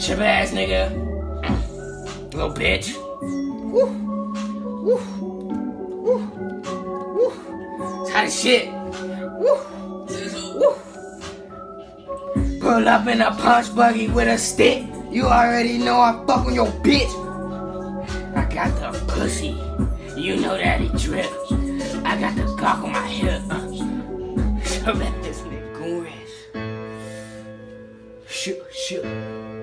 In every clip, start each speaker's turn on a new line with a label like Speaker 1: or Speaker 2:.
Speaker 1: Chip ass nigga. Little bitch. Woo. Woo. Woo. Woo. It's hot as shit. Woo. Woo. Pull up in a punch buggy with a stick. You already know I fuck on your bitch. I got the pussy. You know that it drip. I got the cock on my hip. So let this nigga go rest. Shoot, shoot.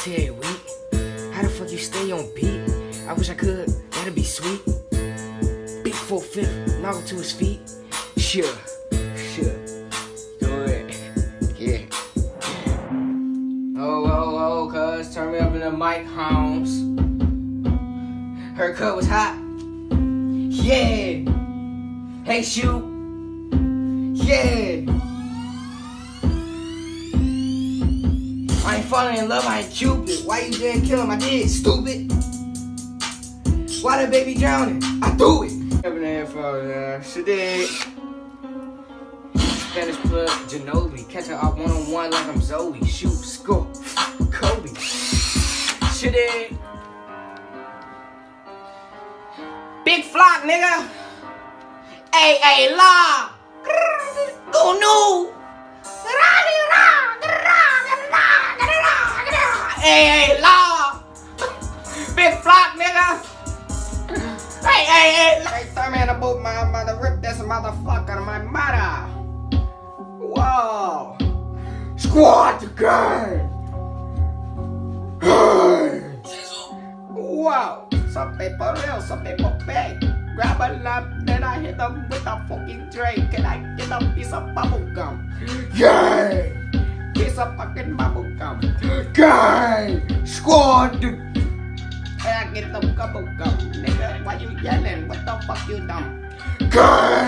Speaker 1: Auntie ain't? How the fuck you stay on beat? I wish I could, that'd be sweet. Big full fifth, knock to his feet. Sure, sure. Do it. Yeah. Oh, oh, oh, cuz turn me up in the mic, Holmes. Her cut was hot. Yeah. Hey, shoot. Yeah. Ain't falling in love, I ain't Cupid. Why you didn't kill him? I did, stupid. Why the baby drowning? I threw it. In the headphones, uh, she did. Spanish plug, Ginobili. Catch her out one on one like I'm Zoe. Shoot, score, Kobe. Did. Big flock, nigga. Hey, hey, la. Goonew. Hey, hey, la. Big flock, nigga. Hey, hey, hey. Hey, throw me in boot, my mother. Rip this motherfucker, my mother. Whoa. Squad gang. Hey. Wow. Some people real, some people fake. Grab a lump, then I hit them with a fucking drink. Can I get a piece of bubble gum? Yay! Gang! Squad! And I get the bubble gum, nigga. Why you yelling? What the fuck you dumb? Gang!